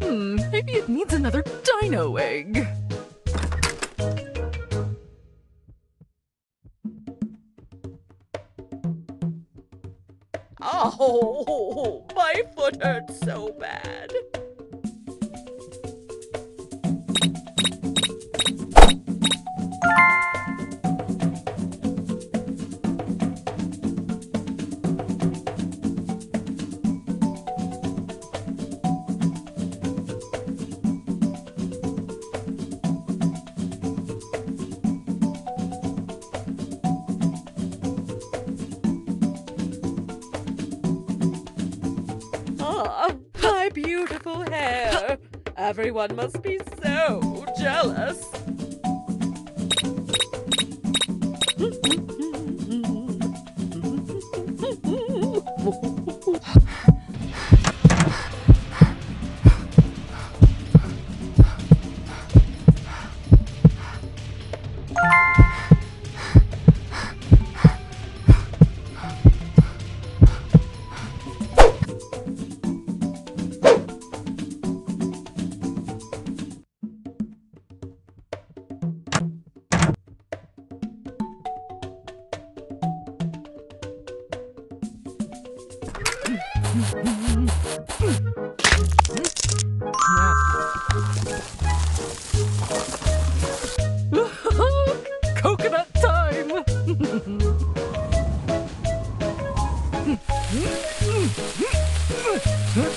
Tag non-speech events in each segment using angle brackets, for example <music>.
Hmm, maybe it needs another dino egg. Oh, my foot hurts so bad. Ah, my beautiful hair. Everyone must be so jealous. <laughs> Coconut time!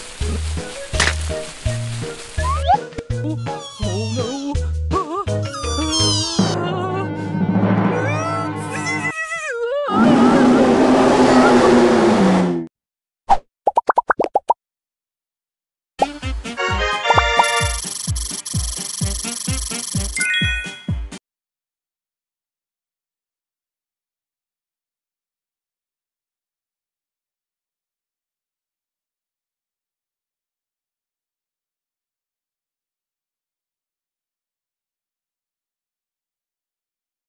<laughs>